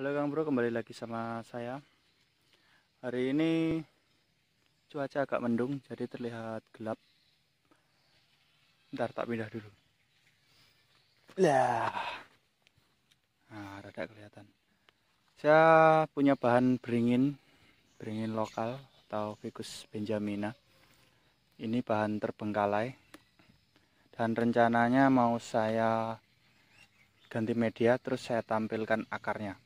Halo Kang Bro, kembali lagi sama saya. Hari ini cuaca agak mendung, jadi terlihat gelap. Ntar tak pindah dulu. Lah, nah, rada kelihatan. Saya punya bahan beringin, beringin lokal atau Ficus benjamina. Ini bahan terbengkalai, dan rencananya mau saya ganti media, terus saya tampilkan akarnya.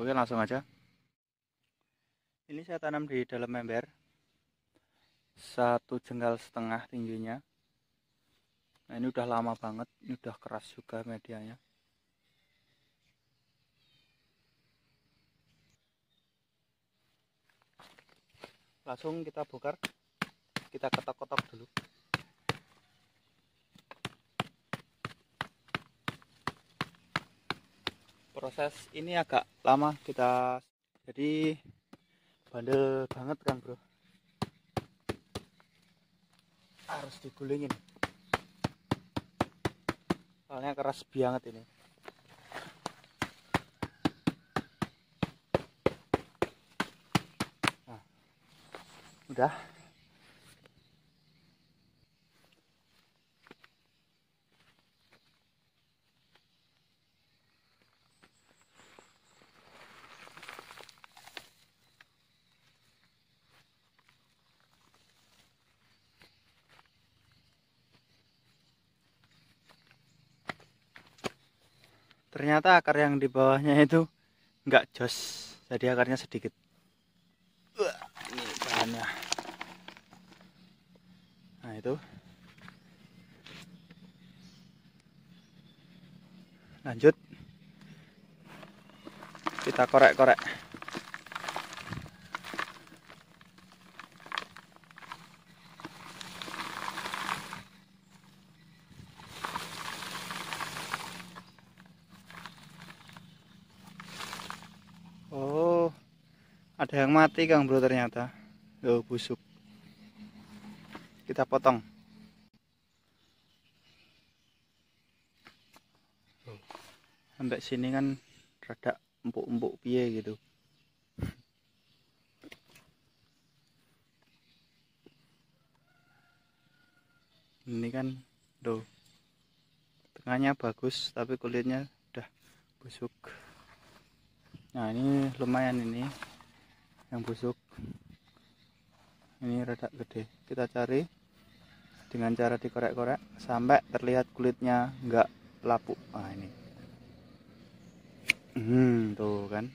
Oke langsung aja. Ini saya tanam di dalam ember. Satu jengkal setengah tingginya. Nah ini udah lama banget ini udah keras juga medianya. Langsung kita bongkar kita ketok-ketok dulu proses ini agak lama kita jadi bandel banget kan bro? Harus digulingin. Soalnya keras banget ini. Nah, udah ternyata akar yang di bawahnya itu enggak jos jadi akarnya sedikit. Ini bahannya. Nah itu. Lanjut. Kita korek-korek ada yang mati Kang Bro ternyata. Loh busuk. Kita potong. Sampai sini kan rada empuk-empuk piye gitu. Ini kan tuh tengahnya bagus tapi kulitnya udah busuk. Nah ini lumayan ini yang busuk. Ini rada gede. Kita cari dengan cara dikorek-korek sampai terlihat kulitnya enggak lapuk. Ah ini. Hmm tuh kan.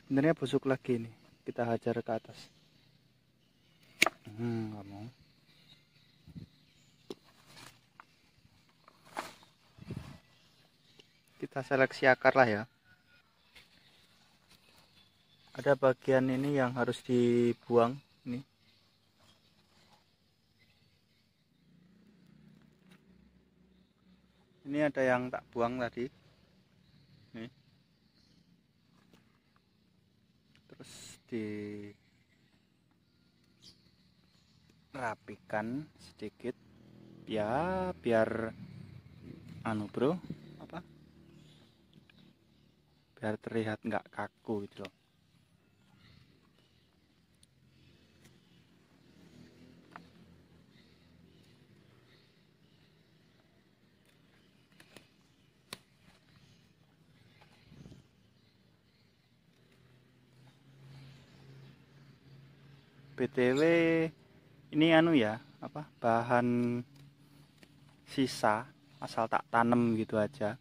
Sebenarnya busuk lagi nih kita hajar ke atas. Hmm kamu kita seleksi akar lah ya ada bagian ini yang harus dibuang ini. Ini ada yang tak buang tadi. Nih terus di rapikan sedikit. Ya biar anu bro apa? Biar terlihat nggak kaku gitu loh BTW ini anu ya apa bahan sisa asal tak tanam gitu aja.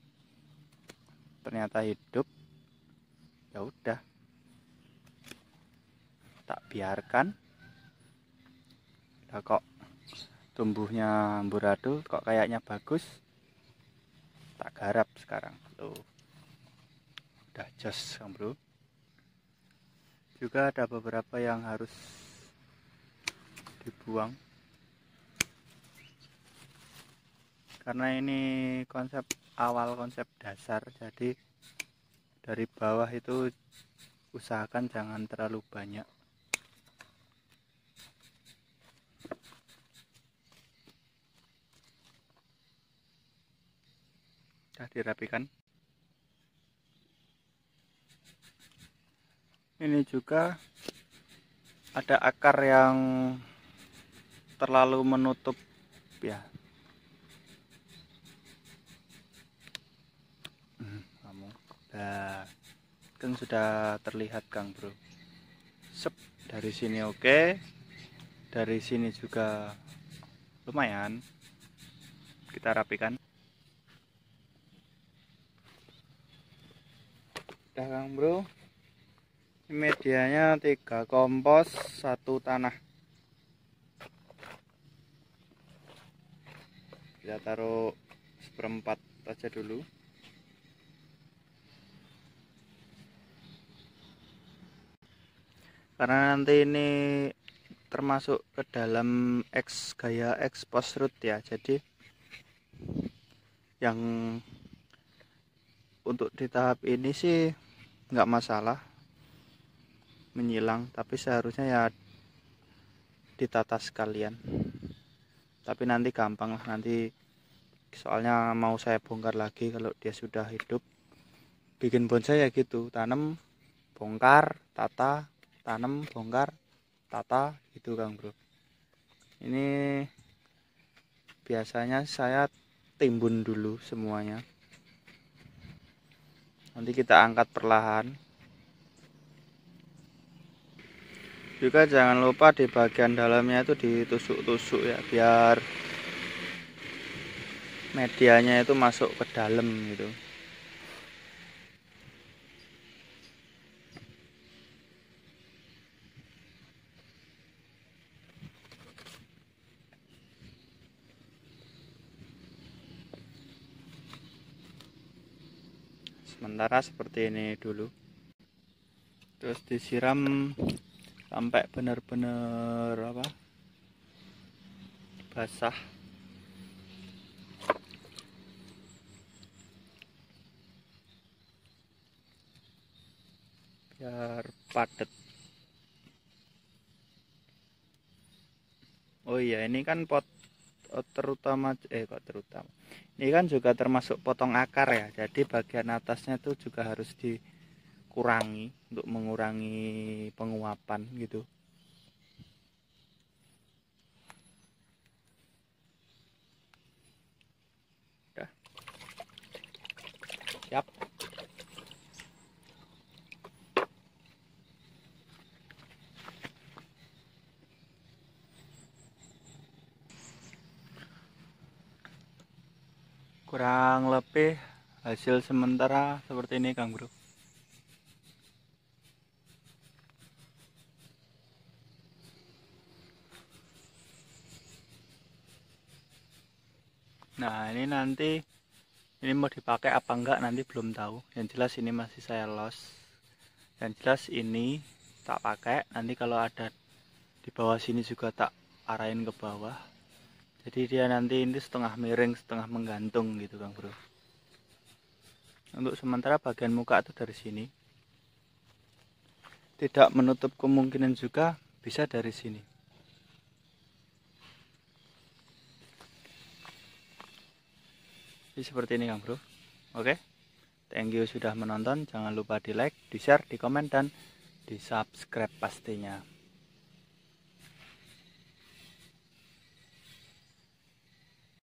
Ternyata hidup ya udah. Tak biarkan. Lah kok tumbuhnya amburadul kok kayaknya bagus? Tak garap sekarang. Tuh udah jos bro. Juga ada beberapa yang harus dibuang. Karena ini konsep awal konsep dasar jadi dari bawah itu usahakan jangan terlalu banyak. Sudah dirapikan? Ini juga ada akar yang terlalu menutup ya. Kamu. Nah kan sudah terlihat Kang Bro. Sep dari sini oke. Dari sini juga lumayan. Kita rapikan. Udah Kang Bro. Medianya tiga kompos satu tanah kita taruh seperempat aja dulu. Karena nanti ini termasuk ke dalam X gaya X post root ya. Jadi yang untuk di tahap ini sih nggak masalah menyilang tapi seharusnya ya ditata sekalian tapi nanti gampang lah nanti soalnya mau saya bongkar lagi kalau dia sudah hidup. Bikin bonsai ya gitu tanam bongkar tata tanam bongkar tata gitu Kang Bro. Ini biasanya saya timbun dulu semuanya. Nanti kita angkat perlahan juga jangan lupa di bagian dalamnya itu ditusuk-tusuk ya biar medianya itu masuk ke dalam gitu. Sementara seperti ini dulu. Terus disiram sampai benar-benar apa basah. Biar padat. Oh iya ini kan pot oh, terutama eh kok terutama? Ini kan juga termasuk potong akar ya jadi bagian atasnya tuh juga harus di kurangi untuk mengurangi penguapan gitu. Udah. siap. Kurang lebih hasil sementara seperti ini Kang Bro nah ini nanti ini mau dipakai apa enggak nanti belum tahu. Yang jelas ini masih saya los. Yang jelas ini tak pakai. Nanti kalau ada di bawah sini juga tak arahin ke bawah. Jadi dia nanti ini setengah miring setengah menggantung gitu Kang Bro. Untuk sementara bagian muka itu dari sini. Tidak menutup kemungkinan juga bisa dari sini Jadi seperti ini Kang Bro. Oke. Thank you sudah menonton. Jangan lupa di like, di share, di komen dan di subscribe pastinya.